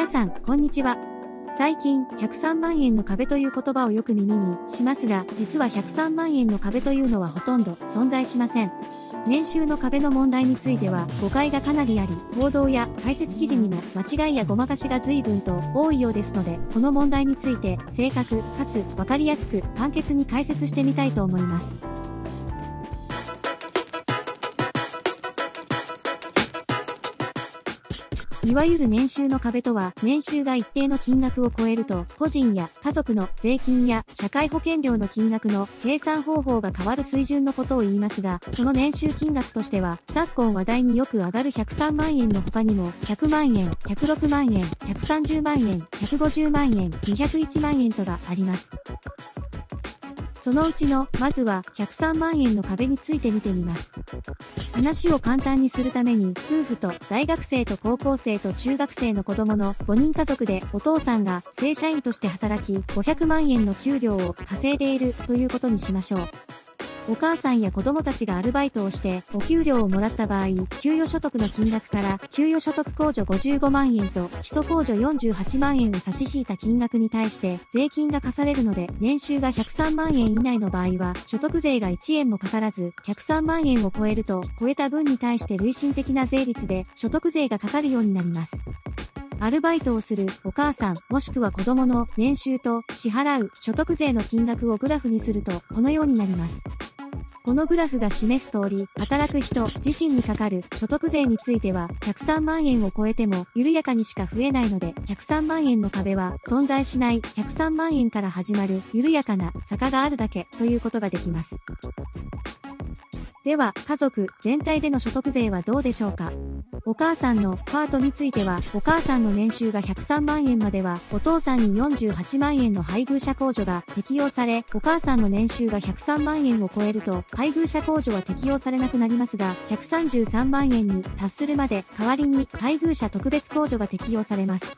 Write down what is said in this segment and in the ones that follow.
皆さん、こんにちは。最近、103万円の壁という言葉をよく耳にしますが、実は103万円の壁というのはほとんど存在しません。年収の壁の問題については誤解がかなりあり、報道や解説記事にも間違いやごまかしが随分と多いようですので、この問題について正確かつわかりやすく簡潔に解説してみたいと思います。いわゆる年収の壁とは、年収が一定の金額を超えると、個人や家族の税金や社会保険料の金額の計算方法が変わる水準のことを言いますが、その年収金額としては、昨今話題によく上がる103万円の他にも、100万円、106万円、130万円、150万円、201万円とがあります。そのうちの、まずは103万円の壁について見てみます。話を簡単にするために、夫婦と大学生と高校生と中学生の子供の5人家族でお父さんが正社員として働き500万円の給料を稼いでいるということにしましょう。お母さんや子供たちがアルバイトをしてお給料をもらった場合、給与所得の金額から給与所得控除55万円と基礎控除48万円を差し引いた金額に対して税金が課されるので、年収が103万円以内の場合は、所得税が1円もかからず、103万円を超えると、超えた分に対して累進的な税率で所得税がかかるようになります。アルバイトをするお母さんもしくは子供の年収と支払う所得税の金額をグラフにするとこのようになります。このグラフが示す通り、働く人自身にかかる所得税については、103万円を超えても緩やかにしか増えないので、103万円の壁は存在しない103万円から始まる緩やかな坂があるだけということができます。では、家族全体での所得税はどうでしょうか？お母さんのパートについては、お母さんの年収が103万円までは、お父さんに48万円の配偶者控除が適用され、お母さんの年収が103万円を超えると、配偶者控除は適用されなくなりますが、133万円に達するまで、代わりに配偶者特別控除が適用されます。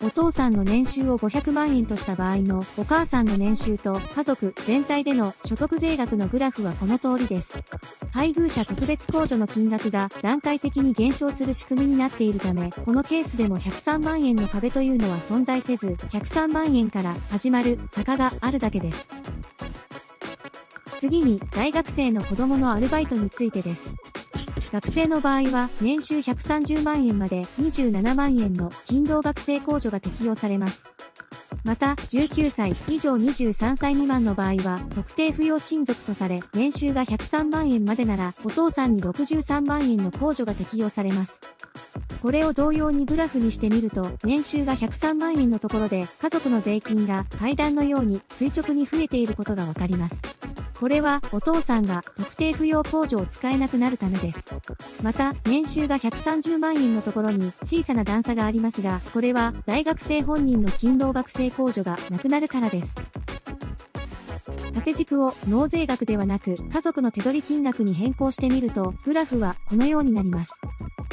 お父さんの年収を500万円とした場合のお母さんの年収と家族全体での所得税額のグラフはこの通りです。配偶者特別控除の金額が段階的に減少する仕組みになっているため、このケースでも103万円の壁というのは存在せず、103万円から始まる坂があるだけです。次に、大学生の子供のアルバイトについてです。学生の場合は年収130万円まで27万円の勤労学生控除が適用されます。また、19歳以上23歳未満の場合は、特定扶養親族とされ、年収が103万円までなら、お父さんに63万円の控除が適用されます。これを同様にグラフにしてみると、年収が103万円のところで、家族の税金が階段のように垂直に増えていることがわかります。これはお父さんが特定扶養控除を使えなくなるためです。また、年収が130万円のところに小さな段差がありますが、これは大学生本人の勤労学生控除がなくなるからです。縦軸を納税額ではなく家族の手取り金額に変更してみると、グラフはこのようになります。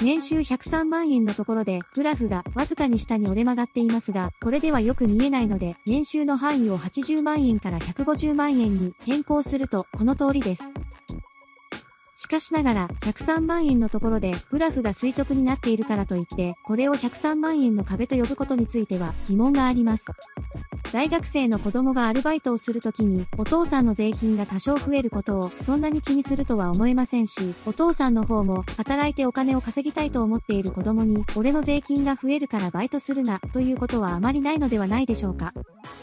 年収103万円のところで、グラフがわずかに下に折れ曲がっていますが、これではよく見えないので、年収の範囲を80万円から150万円に変更すると、この通りです。しかしながら、103万円のところで、グラフが垂直になっているからといって、これを103万円の壁と呼ぶことについては疑問があります。大学生の子供がアルバイトをするときに、お父さんの税金が多少増えることをそんなに気にするとは思えませんし、お父さんの方も働いてお金を稼ぎたいと思っている子供に、俺の税金が増えるからバイトするな、ということはあまりないのではないでしょうか。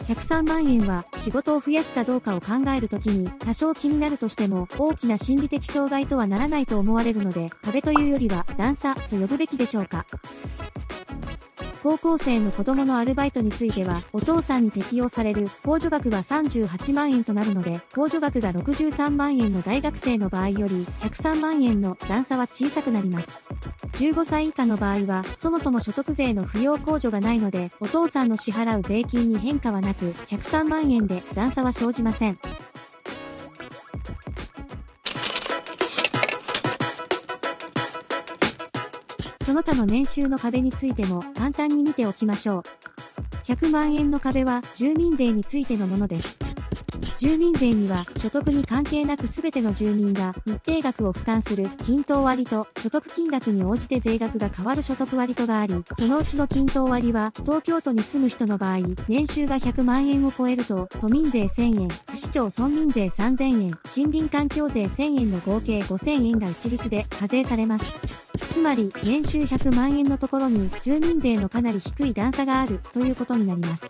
103万円は仕事を増やすかどうかを考えるときに多少気になるとしても大きな心理的障害とはならないと思われるので壁というよりは段差と呼ぶべきでしょうか。高校生の子供のアルバイトについては、お父さんに適用される控除額は38万円となるので、控除額が63万円の大学生の場合より103万円の段差は小さくなります。15歳以下の場合は、そもそも所得税の扶養控除がないので、お父さんの支払う税金に変化はなく、103万円で段差は生じません。その他の年収の壁についても簡単に見ておきましょう。100万円の壁は住民税についてのものです。住民税には所得に関係なく全ての住民が一定額を負担する均等割と所得金額に応じて税額が変わる所得割とがあり、そのうちの均等割は東京都に住む人の場合、年収が100万円を超えると都民税1000円、区市町村民税3000円、森林環境税1000円の合計5000円が一律で課税されます。つまり、年収100万円のところに住民税のかなり低い段差があるということになります。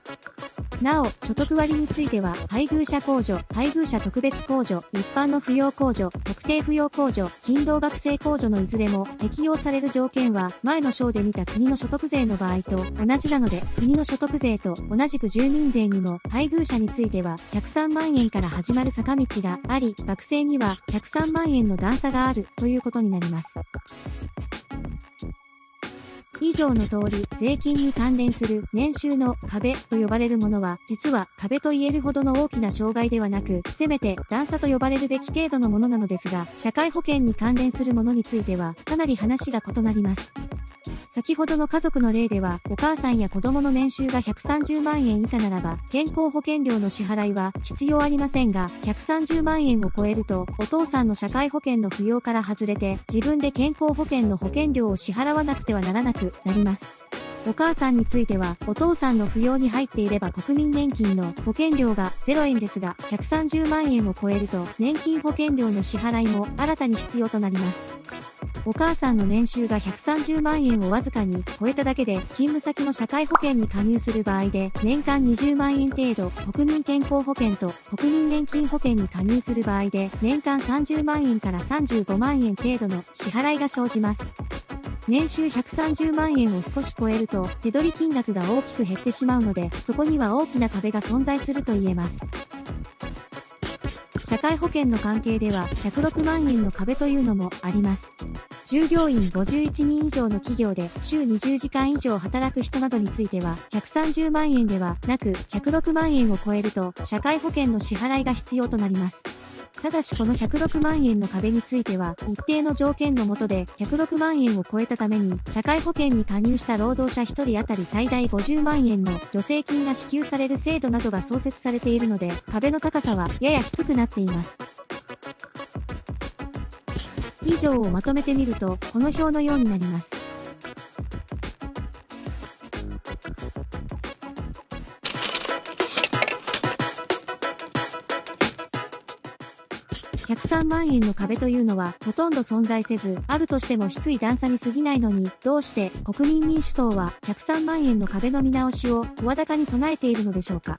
なお、所得割については、配偶者控除、配偶者特別控除、一般の扶養控除、特定扶養控除、勤労学生控除のいずれも適用される条件は、前の章で見た国の所得税の場合と同じなので、国の所得税と同じく住民税にも、配偶者については、103万円から始まる坂道があり、学生には103万円の段差があるということになります。以上の通り、税金に関連する年収の壁と呼ばれるものは、実は壁と言えるほどの大きな障害ではなく、せめて段差と呼ばれるべき程度のものなのですが、社会保険に関連するものについては、かなり話が異なります。先ほどの家族の例では、お母さんや子供の年収が130万円以下ならば、健康保険料の支払いは必要ありませんが、130万円を超えると、お父さんの社会保険の扶養から外れて、自分で健康保険の保険料を支払わなくてはならなくなります。お母さんについては、お父さんの扶養に入っていれば国民年金の保険料が0円ですが、130万円を超えると、年金保険料の支払いも新たに必要となります。お母さんの年収が130万円をわずかに超えただけで、勤務先の社会保険に加入する場合で、年間20万円程度、国民健康保険と国民年金保険に加入する場合で、年間30万円から35万円程度の支払いが生じます。年収130万円を少し超えると、手取り金額が大きく減ってしまうので、そこには大きな壁が存在すると言えます。社会保険の関係では106万円の壁というのもあります。従業員51人以上の企業で週20時間以上働く人などについては130万円ではなく106万円を超えると社会保険の支払いが必要となります。ただしこの106万円の壁については、一定の条件の下で106万円を超えたために、社会保険に加入した労働者1人当たり最大50万円の助成金が支給される制度などが創設されているので、壁の高さはやや低くなっています。以上をまとめてみると、この表のようになります。103万円の壁というのはほとんど存在せず、あるとしても低い段差に過ぎないのに、どうして国民民主党は103万円の壁の見直しを声高に唱えているのでしょうか？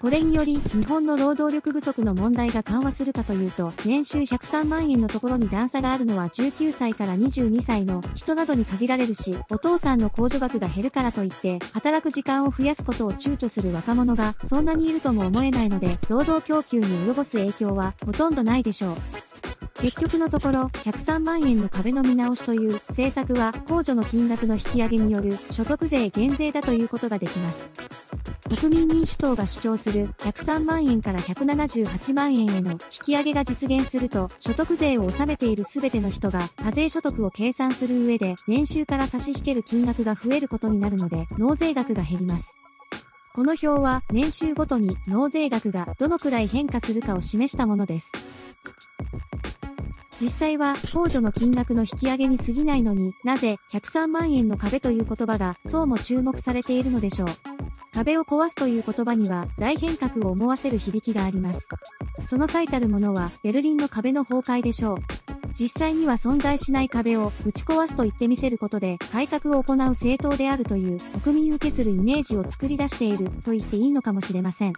これにより、日本の労働力不足の問題が緩和するかというと、年収103万円のところに段差があるのは19歳から22歳の人などに限られるし、お父さんの控除額が減るからといって、働く時間を増やすことを躊躇する若者がそんなにいるとも思えないので、労働供給に及ぼす影響はほとんどないでしょう。結局のところ、103万円の壁の見直しという政策は控除の金額の引き上げによる所得税減税だということができます。国民民主党が主張する103万円から178万円への引き上げが実現すると、所得税を納めているすべての人が課税所得を計算する上で、年収から差し引ける金額が増えることになるので、納税額が減ります。この表は年収ごとに納税額がどのくらい変化するかを示したものです。実際は控除の金額の引き上げに過ぎないのになぜ103万円の壁という言葉がそうも注目されているのでしょう。壁を壊すという言葉には大変革を思わせる響きがあります。その最たるものはベルリンの壁の崩壊でしょう。実際には存在しない壁を打ち壊すと言ってみせることで改革を行う政党であるという国民受けするイメージを作り出していると言っていいのかもしれません。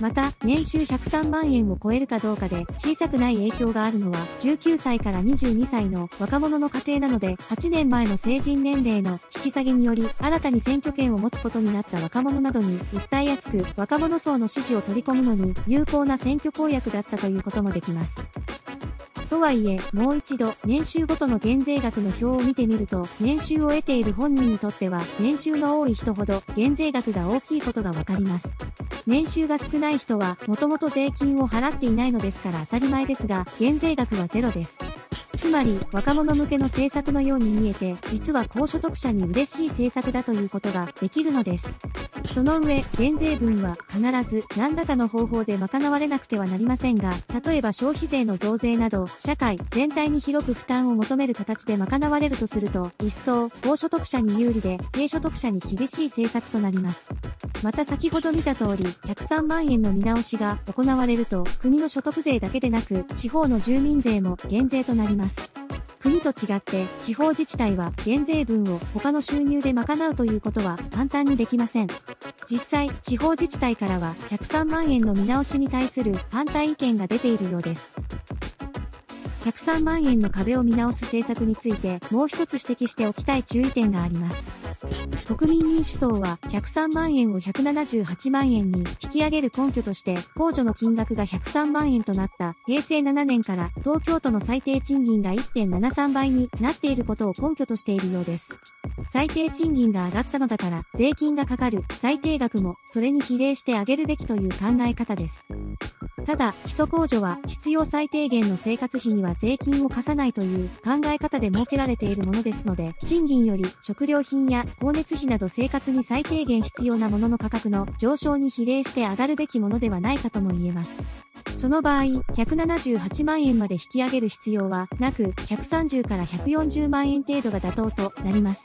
また、年収103万円を超えるかどうかで小さくない影響があるのは19歳から22歳の若者の家庭なので8年前の成人年齢の引き下げにより新たに選挙権を持つことになった若者などに訴えやすく若者層の支持を取り込むのに有効な選挙公約だったということもできます。とはいえ、もう一度、年収ごとの減税額の表を見てみると、年収を得ている本人にとっては、年収の多い人ほど、減税額が大きいことがわかります。年収が少ない人は、もともと税金を払っていないのですから当たり前ですが、減税額はゼロです。つまり、若者向けの政策のように見えて、実は高所得者に嬉しい政策だということができるのです。その上、減税分は必ず何らかの方法で賄われなくてはなりませんが、例えば消費税の増税など、社会全体に広く負担を求める形で賄われるとすると、一層、高所得者に有利で、低所得者に厳しい政策となります。また先ほど見た通り、103万円の見直しが行われると、国の所得税だけでなく、地方の住民税も減税となります。国と違って地方自治体は減税分を他の収入で賄うということは簡単にできません。実際、地方自治体からは103万円の見直しに対する反対意見が出ているようです。103万円の壁を見直す政策についてもう一つ指摘しておきたい注意点があります。国民民主党は103万円を178万円に引き上げる根拠として、控除の金額が103万円となった平成7年から東京都の最低賃金が1.73倍になっていることを根拠としているようです。最低賃金が上がったのだから税金がかかる最低額もそれに比例して上げるべきという考え方です。ただ、基礎控除は必要最低限の生活費には税金を課さないという考え方で設けられているものですので、賃金より食料品や光熱費など生活に最低限必要なものの価格の上昇に比例して上がるべきものではないかとも言えます。その場合、178万円まで引き上げる必要はなく、130から140万円程度が妥当となります。